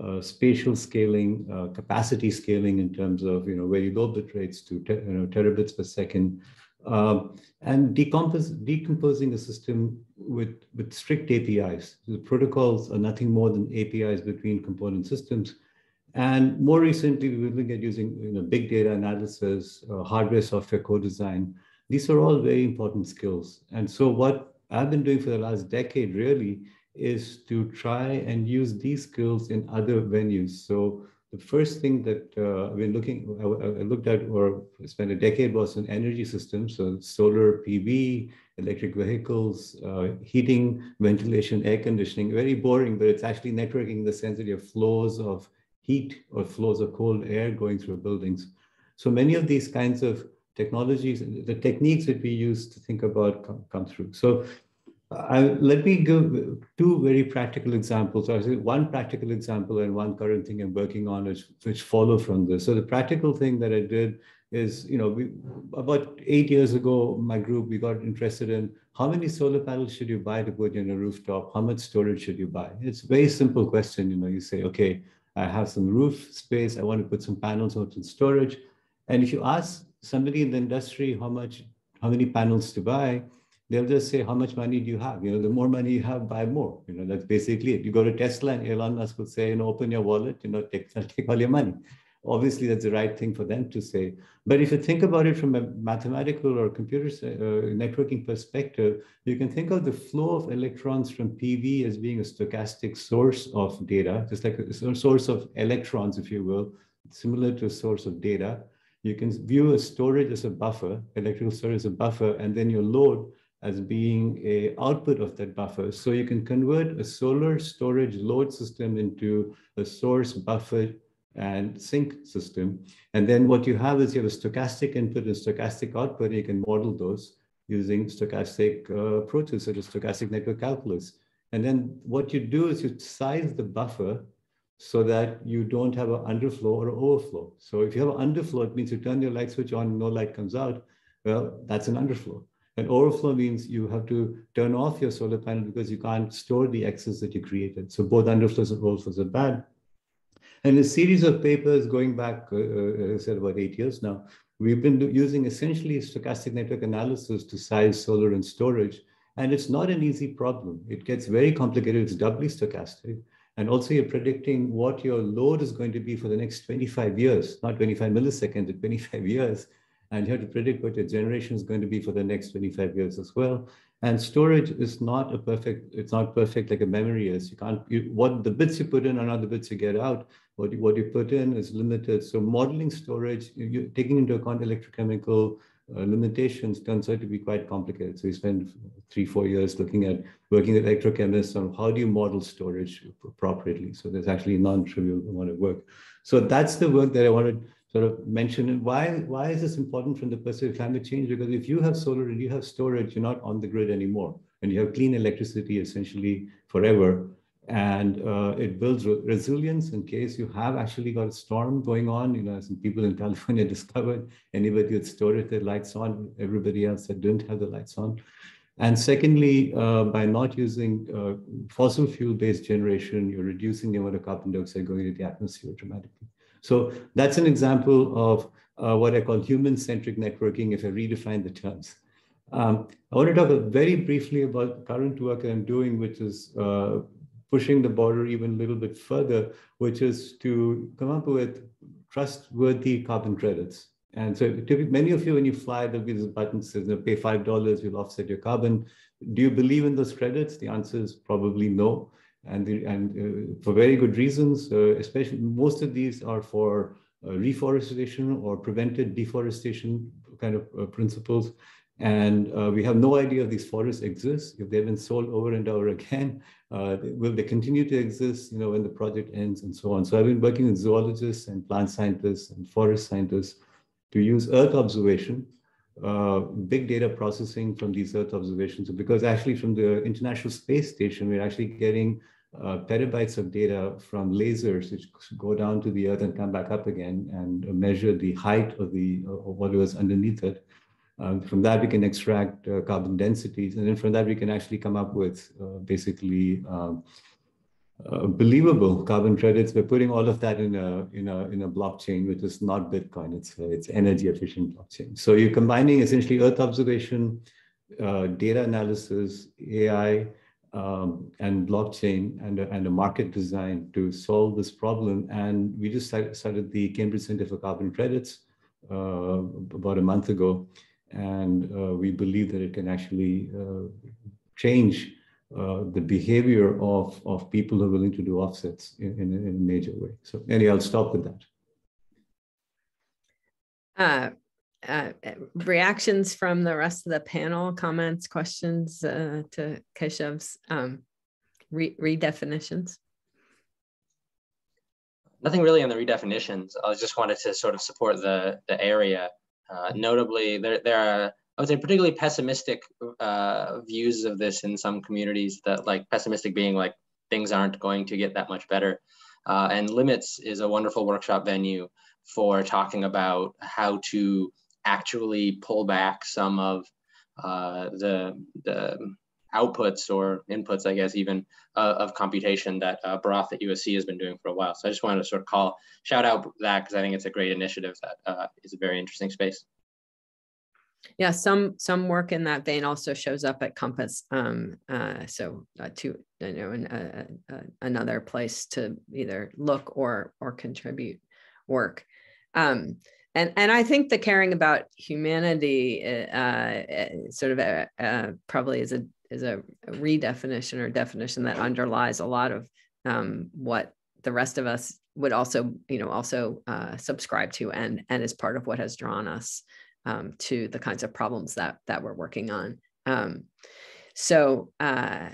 uh, spatial scaling, uh, capacity scaling in terms of, you know, very low bit rates to you know, terabits per second, uh, and decompose, decomposing a system with, with strict APIs. The protocols are nothing more than APIs between component systems. And more recently, we've been looking at using you know, big data analysis, uh, hardware, software co-design. These are all very important skills. And so what I've been doing for the last decade really is to try and use these skills in other venues. So the first thing that uh, I've been looking, I, I, looked at or spent a decade was in energy systems, so solar PV, electric vehicles, uh, heating, ventilation, air conditioning. Very boring, but it's actually networking in the sense that you have flows of heat or flows of cold air going through buildings. So many of these kinds of technologies, the techniques that we use to think about come, come through. So I, let me give two very practical examples. I one practical example and one current thing I'm working on, which, which follow from this. So the practical thing that I did is, you know, we, about eight years ago, my group, we got interested in how many solar panels should you buy to put in a rooftop? How much storage should you buy? It's a very simple question. You know, you say, okay, I have some roof space. I want to put some panels out in storage. And if you ask somebody in the industry how much, how many panels to buy, they'll just say, how much money do you have? You know, the more money you have, buy more. You know, that's basically it. You go to Tesla and Elon Musk would say, you know, open your wallet, you know, take, (laughs) take all your money. Obviously, that's the right thing for them to say. But if you think about it from a mathematical or computer uh, networking perspective, you can think of the flow of electrons from PV as being a stochastic source of data, just like a source of electrons, if you will, similar to a source of data. You can view a storage as a buffer, electrical storage as a buffer, and then your load as being a output of that buffer. So you can convert a solar storage load system into a source buffer and sink system. And then what you have is you have a stochastic input and stochastic output. You can model those using stochastic uh, approaches such as stochastic network calculus. And then what you do is you size the buffer so that you don't have an underflow or overflow. So if you have an underflow, it means you turn your light switch on, no light comes out. Well, that's an underflow. And overflow means you have to turn off your solar panel because you can't store the excess that you created. So both underflows and overflows are bad. And a series of papers going back, uh, uh, I said, about eight years now, we've been using essentially stochastic network analysis to size solar and storage. And it's not an easy problem. It gets very complicated. It's doubly stochastic. And also you're predicting what your load is going to be for the next 25 years, not 25 milliseconds, but 25 years and you have to predict what your generation is going to be for the next 25 years as well. And storage is not a perfect, it's not perfect like a memory is. You can't, you, what the bits you put in are not the bits you get out. What you, what you put in is limited. So modeling storage, you, taking into account electrochemical uh, limitations turns out to be quite complicated. So we spend three, four years looking at working with electrochemists on how do you model storage appropriately. So there's actually non-trivial amount of work. So that's the work that I wanted sort of mention why why is this important from the perspective of climate change? Because if you have solar and you have storage, you're not on the grid anymore, and you have clean electricity essentially forever. And uh, it builds re resilience in case you have actually got a storm going on. You know, some people in (laughs) California discovered anybody with storage their lights on, everybody else that didn't have the lights on. And secondly, uh, by not using uh, fossil fuel-based generation, you're reducing the amount of carbon dioxide going into the atmosphere dramatically. So that's an example of uh, what I call human-centric networking if I redefine the terms. Um, I want to talk very briefly about current work I'm doing, which is uh, pushing the border even a little bit further, which is to come up with trustworthy carbon credits. And so many of you, when you fly, there'll be this button that says, pay $5, you'll offset your carbon. Do you believe in those credits? The answer is probably no. And, the, and uh, for very good reasons, uh, especially most of these are for uh, reforestation or prevented deforestation kind of principles. And uh, we have no idea if these forests exist, if they've been sold over and over again, (laughs) uh, will they continue to exist, you know, when the project ends and so on. So I've been working with zoologists and plant scientists and forest scientists to use Earth observation, uh, big data processing from these Earth observations, because actually from the International Space Station, we're actually getting uh, petabytes of data from lasers which go down to the Earth and come back up again and measure the height of the of what was underneath it. Um, from that, we can extract uh, carbon densities. And then from that, we can actually come up with uh, basically um, uh, believable carbon credits. We're putting all of that in a, in a, in a blockchain, which is not Bitcoin. It's, it's energy efficient blockchain. So you're combining essentially Earth observation, uh, data analysis, AI, um, and blockchain and a, and a market design to solve this problem. And we just started the Cambridge Center for Carbon Credits uh, about a month ago and uh, we believe that it can actually uh, change uh, the behavior of, of people who are willing to do offsets in, in, in a major way. So anyway, I'll stop with that. Uh, uh, reactions from the rest of the panel, comments, questions uh, to Keshav's um, re redefinitions? Nothing really on the redefinitions. I just wanted to sort of support the, the area uh, notably, there, there are, I would say, particularly pessimistic uh, views of this in some communities that like pessimistic being like things aren't going to get that much better. Uh, and Limits is a wonderful workshop venue for talking about how to actually pull back some of uh, the, the outputs or inputs, I guess, even uh, of computation that uh, Barath at USC has been doing for a while. So I just wanted to sort of call, shout out that because I think it's a great initiative that uh, is a very interesting space. Yeah, some some work in that vein also shows up at Compass. Um, uh, so uh, to you know, in, uh, uh, another place to either look or or contribute work. Um, and and I think the caring about humanity uh, sort of uh, probably is a is a, redefinition or definition that underlies a lot of um, what the rest of us would also you know also uh, subscribe to and and is part of what has drawn us um, to the kinds of problems that that we're working on um, so uh,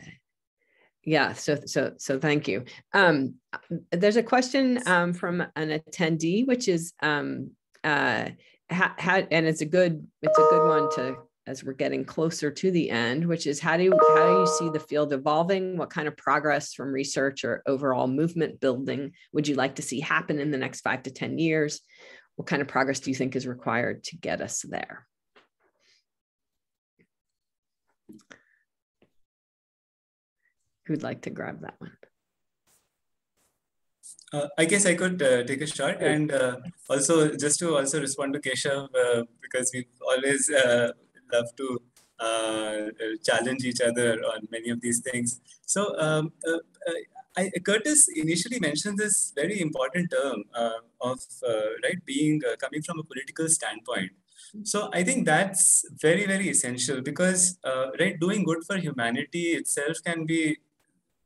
yeah so so so thank you um, there's a question um, from an attendee which is um, uh, and it's a good it's a good one to as we're getting closer to the end, which is how do you, how do you see the field evolving? What kind of progress from research or overall movement building would you like to see happen in the next five to 10 years? What kind of progress do you think is required to get us there? Who'd like to grab that one? Uh, I guess I could uh, take a shot and uh, also just to also respond to Keshav uh, because we've always uh, love to uh, challenge each other on many of these things. So um, I, Kurtis initially mentioned this very important term uh, of uh, right being uh, coming from a political standpoint. So I think that's very very essential because right doing good for humanity itself can be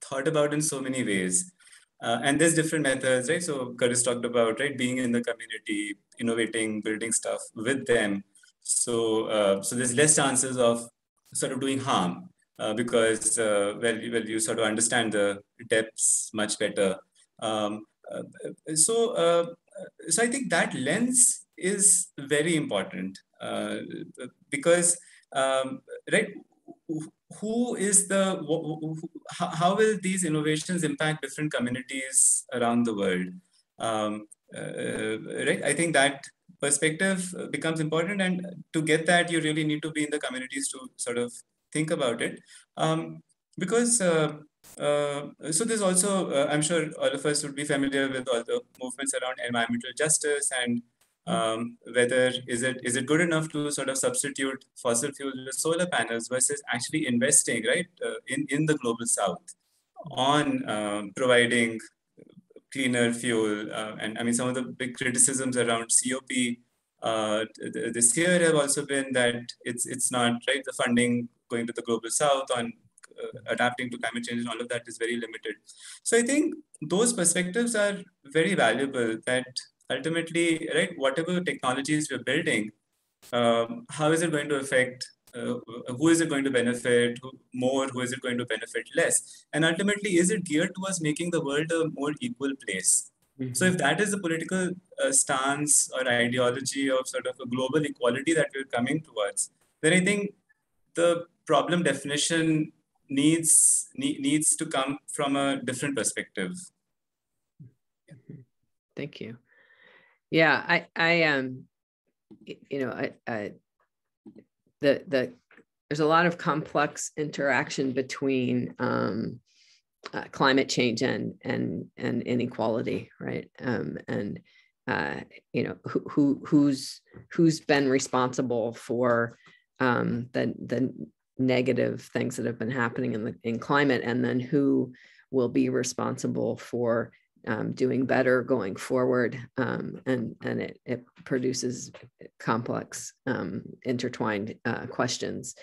thought about in so many ways. and there's different methods, right? So Kurtis talked about right being in the community, innovating, building stuff with them, so, uh, so there's less chances of sort of doing harm uh, because, uh, well, well, you sort of understand the depths much better. Um, uh, so, uh, so I think that lens is very important because, um, right, who is the, how will these innovations impact different communities around the world? Um, right, I think that perspective becomes important and to get that you really need to be in the communities to sort of think about it. Um, because uh, uh, so there's also, uh, I'm sure all of us would be familiar with all the movements around environmental justice and um, whether is it is it good enough to sort of substitute fossil fuels with solar panels versus actually investing right uh, in in the global south on um, providing cleaner fuel uh, and I mean some of the big criticisms around COP uh, this year have also been that it's it's not right the funding going to the global south on uh, adapting to climate change and all of that is very limited. So I think those perspectives are very valuable that ultimately, right, whatever technologies we're building, um, how is it going to affect uh, who is it going to benefit more who is it going to benefit less and ultimately is it geared towards making the world a more equal place mm-hmm. so if that is the political uh, stance or ideology of sort of a global equality that we're coming towards then i think the problem definition needs ne- needs to come from a different perspective. Thank you. Yeah i i um you know i i the the there's a lot of complex interaction between um uh, climate change and and and inequality right? Um and uh, you know who, who who's who's been responsible for um, the the negative things that have been happening in the in climate, and then who will be responsible for um, doing better going forward. Um, and and it, it produces complex, um, intertwined uh, questions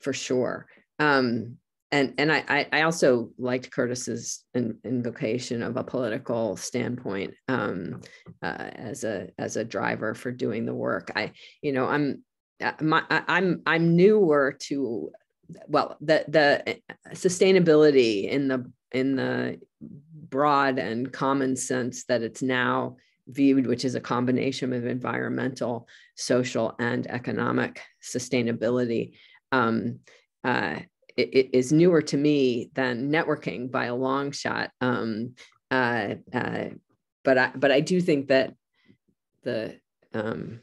for sure. Um, and and I, I also liked Kurtis's in, invocation of a political standpoint um, uh, as a as a driver for doing the work. I you know I'm uh, my, I'm I'm newer to well the the sustainability in the in the broad and common sense that it's now viewed, which is a combination of environmental, social, and economic sustainability. Um, uh, it, it is newer to me than networking by a long shot. Um, uh, uh, but I but I do think that the um,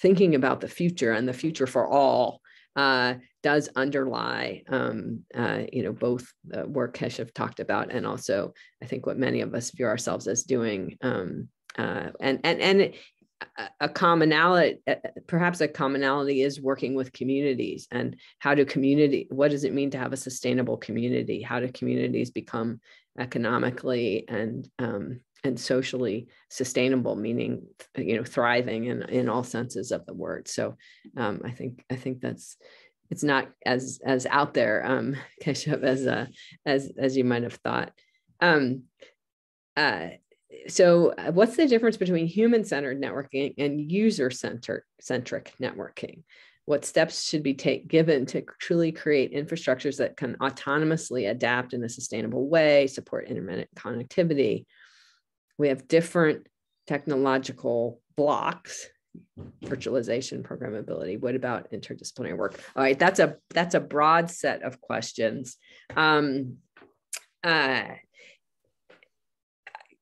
thinking about the future and the future for all uh, does underlie, um, uh, you know, both the work Keshav talked about and also I think what many of us view ourselves as doing. Um, uh, and and and a commonality, perhaps a commonality is working with communities and how do community, what does it mean to have a sustainable community? How do communities become economically and um, and socially sustainable, meaning you know thriving in in all senses of the word. So um, I think I think that's it's not as as out there, um, (laughs) Keshav, as uh, as as you might have thought. Um, uh, so what's the difference between human-centered networking and user-centered centric networking? What steps should be take, given to truly create infrastructures that can autonomously adapt in a sustainable way, support intermittent connectivity, we have different technological blocks virtualization programmability. What about interdisciplinary work? All right that's a that's a broad set of questions. Um uh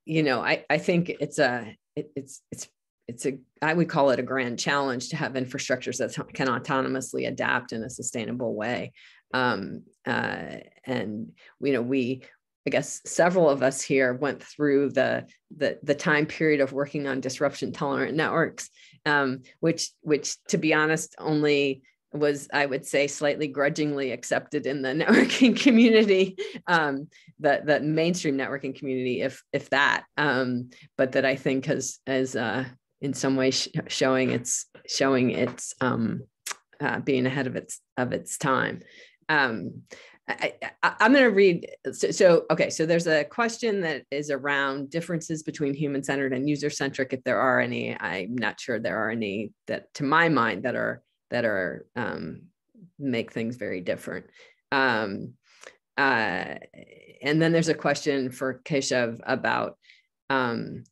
you know i i think it's a it, it's it's it's a i would call it a grand challenge to have infrastructures that can autonomously adapt in a sustainable way. Um, uh, and you know we I guess several of us here went through the the, the time period of working on disruption tolerant networks, um, which which to be honest only was I would say slightly grudgingly accepted in the (laughs) networking community, um, the the mainstream networking community, if if that, um, but that I think has as uh, in some way sh- showing its showing its um, uh, being ahead of its of its time. Um, I, am going to read. So, so, okay. So there's a question that is around differences between human centered and user centric. If there are any, I'm not sure there are any that, to my mind, that are that are um, make things very different. Um, uh, and then there's a question for Keshav about um,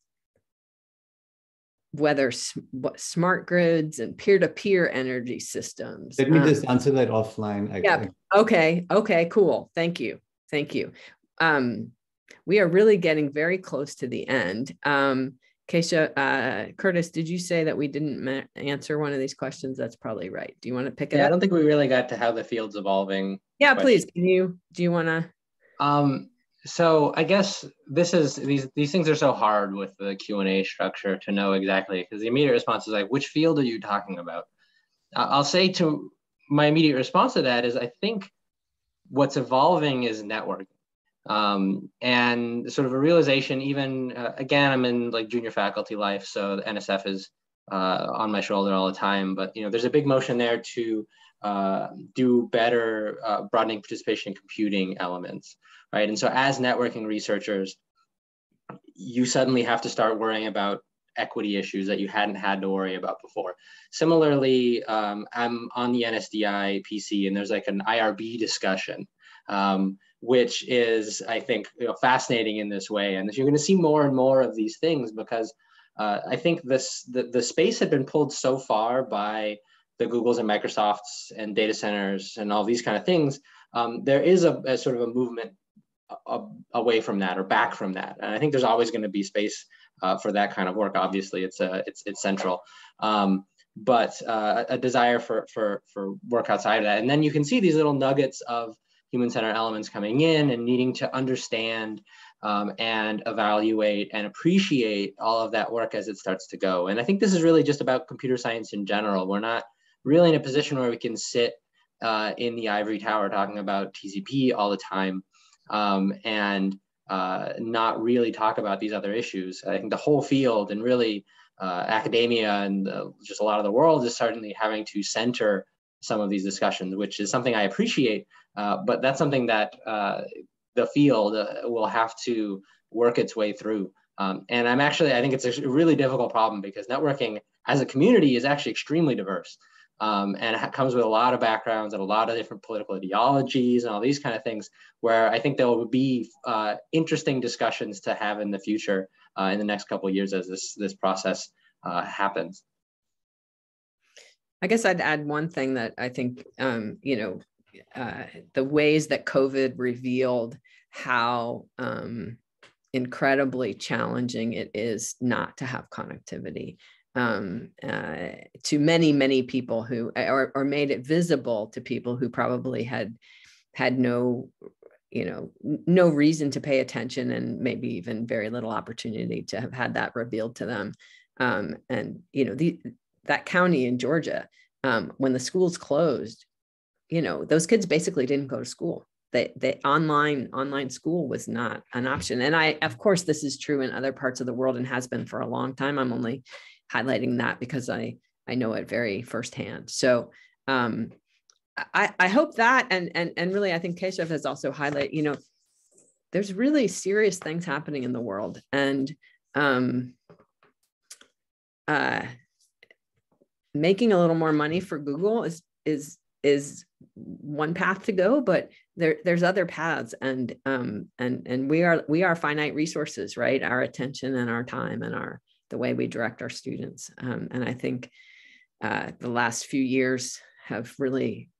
whether smart grids and peer-to-peer energy systems. Let me um, just answer that offline. I, yeah. Okay. Okay. Cool. Thank you. Thank you. Um, we are really getting very close to the end. Um, Keisha, uh, Kurtis, did you say that we didn't answer one of these questions? That's probably right. Do you want to pick it yeah, up? I don't think we really got to how the field's evolving. Yeah, please. Can you, do you want to? Um, so I guess this is, these, these things are so hard with the Q&A structure to know exactly, because the immediate response is like, which field are you talking about? I'll say to my immediate response to that is I think what's evolving is networking um, and sort of a realization even uh, again i'm in like junior faculty life so the nsf is uh, on my shoulder all the time but you know there's a big motion there to uh, do better uh, broadening participation in computing elements right and so as networking researchers you suddenly have to start worrying about equity issues that you hadn't had to worry about before. Similarly, um, I'm on the NSDI PC and there's like an IRB discussion, um, which is, I think, you know, fascinating in this way. And you're going to see more and more of these things because uh, I think this the, the space had been pulled so far by the Googles and Microsofts and data centers and all these kind of things. Um, there is a, a, sort of a movement away from that or back from that. And I think there's always going to be space uh, for that kind of work. Obviously, it's uh, it's it's central, um, but uh, a desire for for for work outside of that. And then you can see these little nuggets of human-centered elements coming in and needing to understand um, and evaluate and appreciate all of that work as it starts to go. And I think this is really just about computer science in general. We're not really in a position where we can sit uh, in the ivory tower talking about TCP all the time um, and uh, not really talk about these other issues. I think the whole field and really uh, academia and just a lot of the world is certainly having to center some of these discussions, which is something I appreciate. Uh, but that's something that uh, the field uh, will have to work its way through. Um, and I'm actually, I think it's a really difficult problem because networking as a community is actually extremely diverse um, and it comes with a lot of backgrounds and a lot of different political ideologies and all these kind of things where i think there will be uh, interesting discussions to have in the future uh, in the next couple of years as this this process uh, happens. I guess i'd add one thing that i think um, you know uh, the ways that covid revealed how um, incredibly challenging it is not to have connectivity um, uh, to many, many people who, or, or made it visible to people who probably had had no, you know, no reason to pay attention and maybe even very little opportunity to have had that revealed to them. Um, and you know, the that county in Georgia, um, when the schools closed, you know, those kids basically didn't go to school. They, they online online school was not an option and i of course this is true in other parts of the world and has been for a long time i'm only highlighting that because I I know it very firsthand. So um, I I hope that and and and really I think Keshav has also highlighted you know there's really serious things happening in the world and um, uh, making a little more money for Google is is is one path to go but there there's other paths and um and and we are we are finite resources right our attention and our time and our the way we direct our students. Um, and I think uh, the last few years have really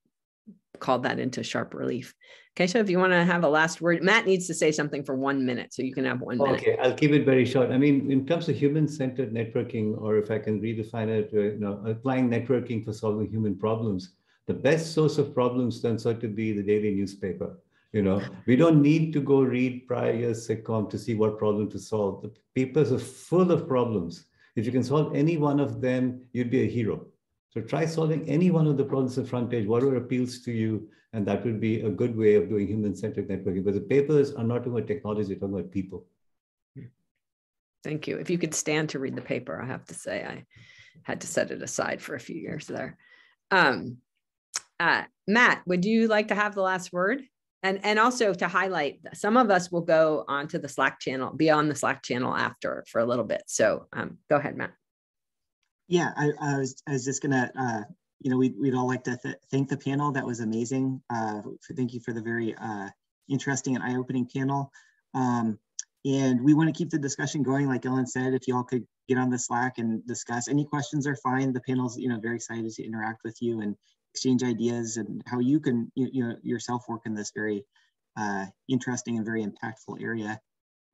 called that into sharp relief. Kesha, if you want to have a last word, Matt needs to say something for one minute, so you can have one minute. Okay, I'll keep it very short. I mean, in terms of human-centered networking, or if I can redefine it, uh, you know, applying networking for solving human problems, the best source of problems turns out to be the daily newspaper. You know, we don't need to go read prior year's SIGCOMM to see what problem to solve. The papers are full of problems. If you can solve any one of them, you'd be a hero. So try solving any one of the problems in front page, whatever appeals to you, and that would be a good way of doing human-centered networking. But the papers are not about technology, they're talking about people. Thank you. If you could stand to read the paper, I have to say I had to set it aside for a few years there. Um, uh, Matt, would you like to have the last word? And and also to highlight some of us will go onto the slack channel be on the slack channel after for a little bit. So um, go ahead matt. Yeah i, I was i was just gonna uh, you know we'd, we'd all like to th thank the panel. That was amazing. Uh, for, thank you for the very uh, interesting and eye-opening panel. Um, and we want to keep the discussion going. Like ellen said if y'all could get on the slack and discuss any questions are fine. The panel's you know very excited to interact with you and exchange ideas and how you can you, you know yourself work in this very uh, interesting and very impactful area.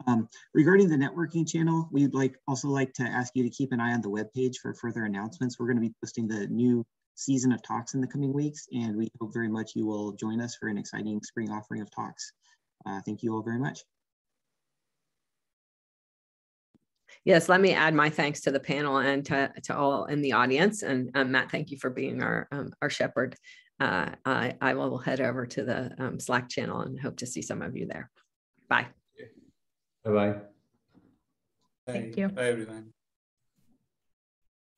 Um, regarding the networking channel, we'd like also like to ask you to keep an eye on the webpage for further announcements. We're going to be posting the new season of talks in the coming weeks, and we hope very much you will join us for an exciting spring offering of talks. Uh, thank you all very much. Yes, let me add my thanks to the panel and to, to all in the audience. And um, Matt, thank you for being our, um, our shepherd. Uh, I, I will head over to the um, Slack channel and hope to see some of you there. Bye. Bye-bye. Thank you. Bye, everyone.